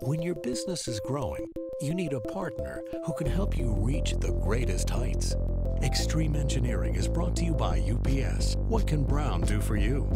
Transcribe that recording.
When your business is growing, you need a partner who can help you reach the greatest heights. Extreme Engineering is brought to you by UPS. What can Brown do for you?